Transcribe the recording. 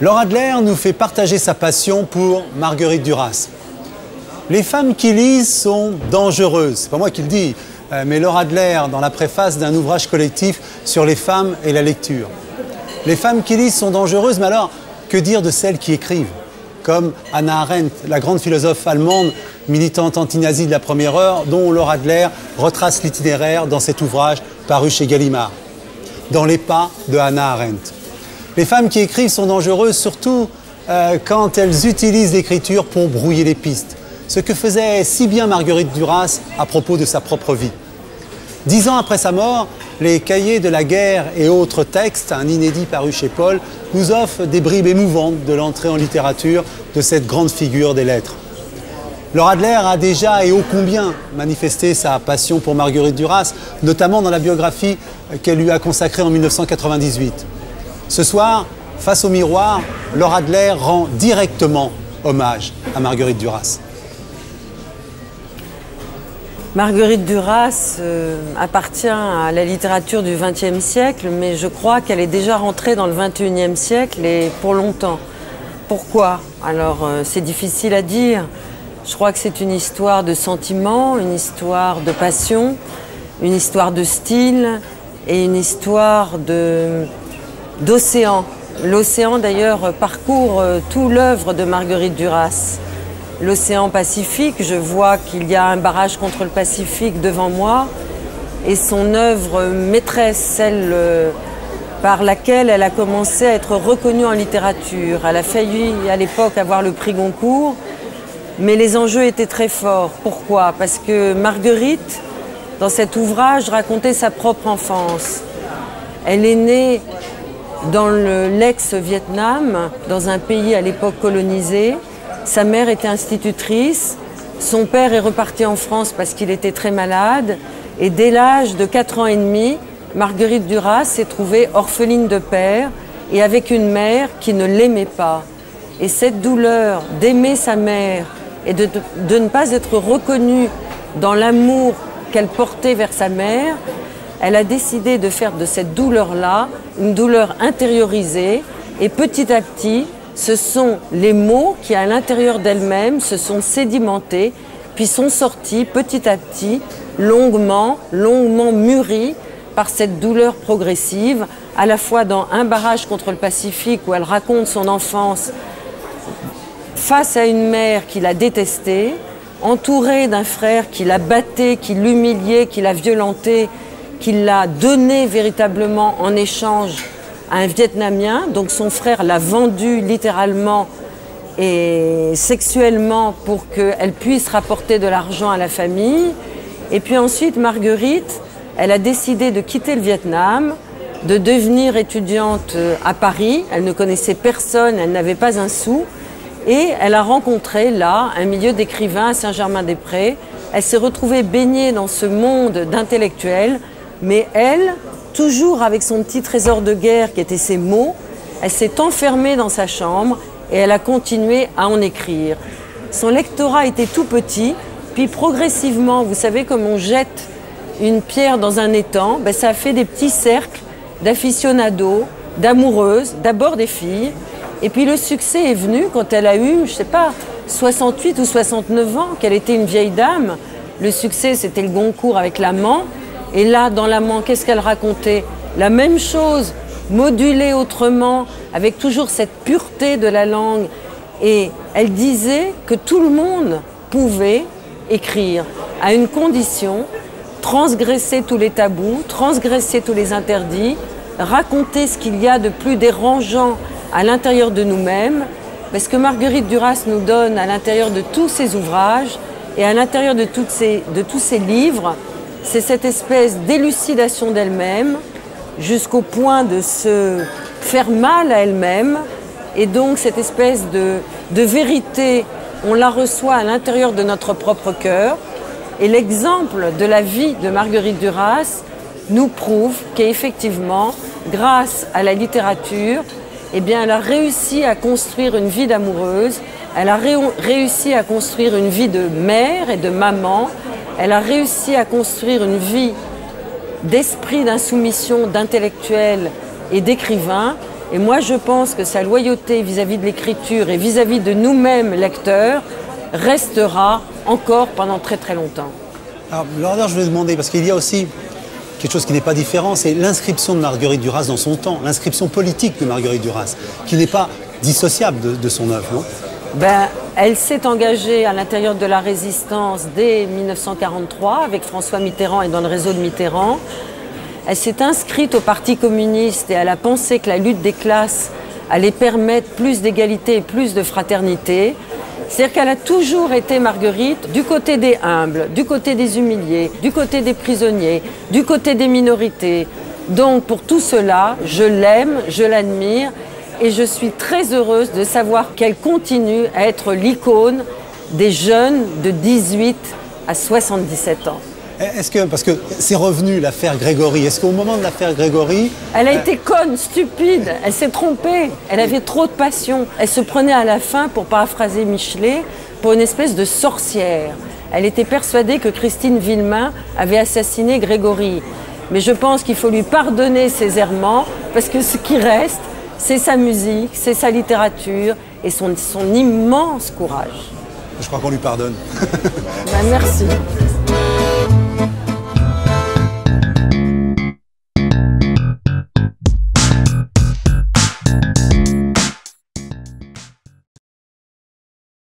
Laura Adler nous fait partager sa passion pour Marguerite Duras. Les femmes qui lisent sont dangereuses. C'est pas moi qui le dis, euh, mais Laura Adler dans la préface d'un ouvrage collectif sur les femmes et la lecture. Les femmes qui lisent sont dangereuses, mais alors que dire de celles qui écrivent? Comme Anna Arendt, la grande philosophe allemande militante anti-nazie de la première heure, dont Laura Adler retrace l'itinéraire dans cet ouvrage paru chez Gallimard. Dans les pas de Hannah Arendt. Les femmes qui écrivent sont dangereuses surtout euh, quand elles utilisent l'écriture pour brouiller les pistes, ce que faisait si bien Marguerite Duras à propos de sa propre vie. Dix ans après sa mort, les cahiers de la guerre et autres textes, un inédit paru chez Paul, nous offrent des bribes émouvantes de l'entrée en littérature de cette grande figure des lettres. Laura Adler a déjà et ô combien manifesté sa passion pour Marguerite Duras, notamment dans la biographie qu'elle lui a consacrée en 1998. Ce soir, face au miroir, Laura Adler rend directement hommage à Marguerite Duras. Marguerite Duras euh, appartient à la littérature du XXe siècle, mais je crois qu'elle est déjà rentrée dans le XXIe siècle et pour longtemps. Pourquoi? Alors euh, c'est difficile à dire. Je crois que c'est une histoire de sentiments, une histoire de passion, une histoire de style et une histoire d'océan. L'océan d'ailleurs parcourt euh, tout l'œuvre de Marguerite Duras. L'océan Pacifique, je vois qu'il y a un barrage contre le Pacifique devant moi et son œuvre maîtresse, celle euh, par laquelle elle a commencé à être reconnue en littérature. Elle a failli à l'époque avoir le prix Goncourt mais les enjeux étaient très forts. Pourquoi? Parce que Marguerite, dans cet ouvrage, racontait sa propre enfance. Elle est née dans l'ex-Vietnam, dans un pays à l'époque colonisé. Sa mère était institutrice. Son père est reparti en France parce qu'il était très malade. Et dès l'âge de 4 ans et demi, Marguerite Duras s'est trouvée orpheline de père et avec une mère qui ne l'aimait pas. Et cette douleur d'aimer sa mère et de, ne pas être reconnue dans l'amour qu'elle portait vers sa mère, elle a décidé de faire de cette douleur-là une douleur intériorisée et petit à petit, ce sont les mots qui, à l'intérieur d'elle-même, se sont sédimentés, puis sont sortis petit à petit, longuement, longuement mûris par cette douleur progressive, à la fois dans Un barrage contre le Pacifique, où elle raconte son enfance face à une mère qui l'a détestée, entourée d'un frère qui l'a batté, qui l'humiliait, qui l'a violenté, qui l'a donné véritablement en échange à un Vietnamien. Donc son frère l'a vendu littéralement et sexuellement pour qu'elle puisse rapporter de l'argent à la famille. Et puis ensuite, Marguerite, elle a décidé de quitter le Vietnam, de devenir étudiante à Paris. Elle ne connaissait personne, elle n'avait pas un sou. Et elle a rencontré là un milieu d'écrivains à Saint-Germain-des-Prés. Elle s'est retrouvée baignée dans ce monde d'intellectuels, mais elle, toujours avec son petit trésor de guerre qui était ses mots, elle s'est enfermée dans sa chambre et elle a continué à en écrire. Son lectorat était tout petit, puis progressivement, vous savez, comme on jette une pierre dans un étang, ben ça a fait des petits cercles d'aficionados, d'amoureuses, d'abord des filles, et puis le succès est venu quand elle a eu, je sais pas, 68 ou 69 ans, qu'elle était une vieille dame. Le succès, c'était le Goncourt avec l'amant. Et là, dans l'amant, qu'est-ce qu'elle racontait La même chose, modulée autrement, avec toujours cette pureté de la langue. Et elle disait que tout le monde pouvait écrire, à une condition, transgresser tous les tabous, transgresser tous les interdits, raconter ce qu'il y a de plus dérangeant à l'intérieur de nous-mêmes, parce que Marguerite Duras nous donne à l'intérieur de tous ses ouvrages et à l'intérieur de, de tous ses livres, c'est cette espèce d'élucidation d'elle-même jusqu'au point de se faire mal à elle-même. Et donc cette espèce de, vérité, on la reçoit à l'intérieur de notre propre cœur. Et l'exemple de la vie de Marguerite Duras nous prouve qu'effectivement, grâce à la littérature, eh elle a réussi à construire une vie d'amoureuse, elle a réussi à construire une vie de mère et de maman, elle a réussi à construire une vie d'esprit d'insoumission, d'intellectuel et d'écrivain, Et moi, je pense que sa loyauté vis-à-vis de l'écriture et vis-à-vis de nous-mêmes, lecteurs, restera encore pendant très très longtemps. Alors, Laura, je vais demander, parce qu'il y a aussi quelque chose qui n'est pas différent, c'est l'inscription de Marguerite Duras dans son temps, l'inscription politique de Marguerite Duras, qui n'est pas dissociable de, son œuvre, ben, elle s'est engagée à l'intérieur de la résistance dès 1943 avec François Mitterrand et dans le réseau de Mitterrand. Elle s'est inscrite au Parti communiste et elle a pensé que la lutte des classes allait permettre plus d'égalité et plus de fraternité. C'est-à-dire qu'elle a toujours été Marguerite du côté des humbles, du côté des humiliés, du côté des prisonniers, du côté des minorités. Donc pour tout cela, je l'aime, je l'admire et je suis très heureuse de savoir qu'elle continue à être l'icône des jeunes de 18 à 77 ans. Est-ce que, parce que c'est revenu l'affaire Grégory, est-ce qu'au moment de l'affaire Grégory... Elle a euh, été conne, stupide, elle s'est trompée, elle avait trop de passion. Elle se prenait à la fin, pour paraphraser Michelet, pour une espèce de sorcière. Elle était persuadée que Christine Villemain avait assassiné Grégory. Mais je pense qu'il faut lui pardonner ses errements, parce que ce qui reste, c'est sa musique, c'est sa littérature et son, son immense courage. Je crois qu'on lui pardonne. Ben, merci.